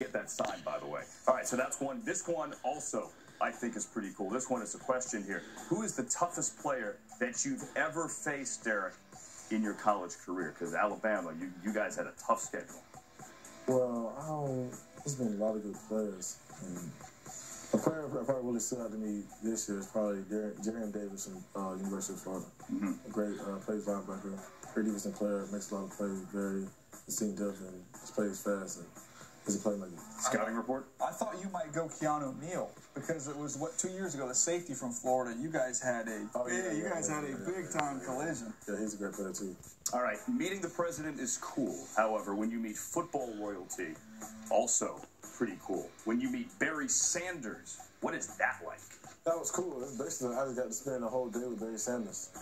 get that signed, by the way. All right, so that's one. This one also, I think, is pretty cool. This one is a question here. Who is the toughest player that you've ever faced, Derrick, in your college career? Because Alabama, you, you guys had a tough schedule. Well, I don't. There's been a lot of good players. And a player that probably really stood out to me this year is probably Jarrad Davis from uh, University of Florida. Mm-hmm. A great uh, plays linebacker, pretty decent player, makes a lot of plays, very distinctive, and just plays fast. And is a playmaker. Scouting report? I thought you might go Keanu Neal because it was what two years ago the safety from Florida. You guys had a Oh, big, yeah, you yeah, guys yeah, had a yeah, big yeah, time yeah, collision. Yeah, he's a great player too. All right, meeting the president is cool. However, when you meet football royalty, also pretty cool. When you meet Barry Sanders, what is that like? That was cool. Basically I just got to spend a whole day with Barry Sanders.